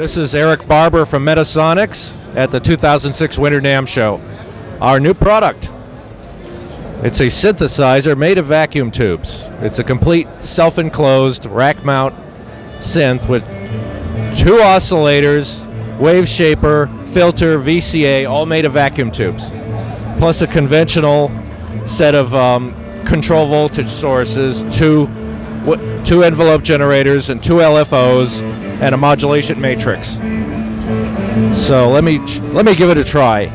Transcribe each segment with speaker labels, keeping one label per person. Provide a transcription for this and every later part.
Speaker 1: This is Eric Barbour from Metasonix at the 2006 Winter NAMM Show. Our new product. It's a synthesizer made of vacuum tubes. It's a complete self-enclosed rack mount synth with two oscillators, wave shaper, filter, VCA, all made of vacuum tubes. Plus a conventional set of um, control voltage sources, two two envelope generators and two LFOs and a modulation matrix. So let me let me give it a try.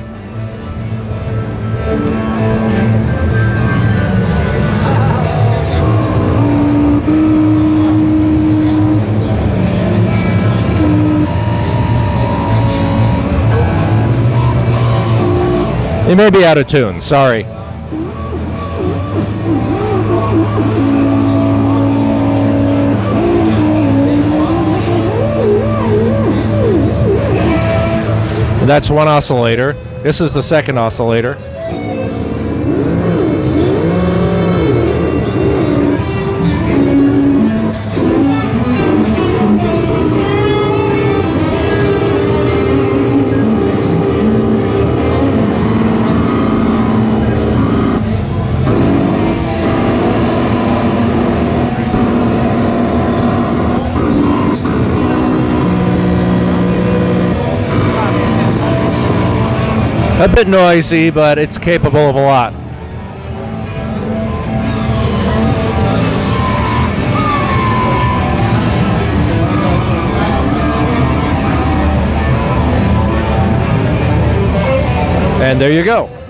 Speaker 1: It may be out of tune. Sorry. That's one oscillator. This is the second oscillator. A bit noisy, but it's capable of a lot. And there you go.